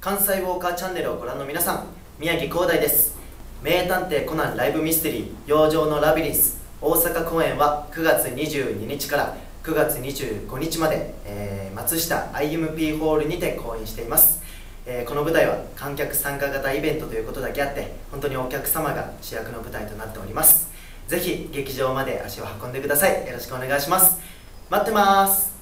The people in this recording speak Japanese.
関西ウォーカーチャンネルをご覧の皆さん宮城光大です。名探偵コナンライブミステリー「養生のラビリンス」大阪公演は9月22日から9月25日まで、えー、松下 IMP ホールにて公演しています、えーこの舞台は観客参加型イベントということだけあって本当にお客様が主役の舞台となっております。ぜひ劇場まで足を運んでください。よろしくお願いします。待ってます。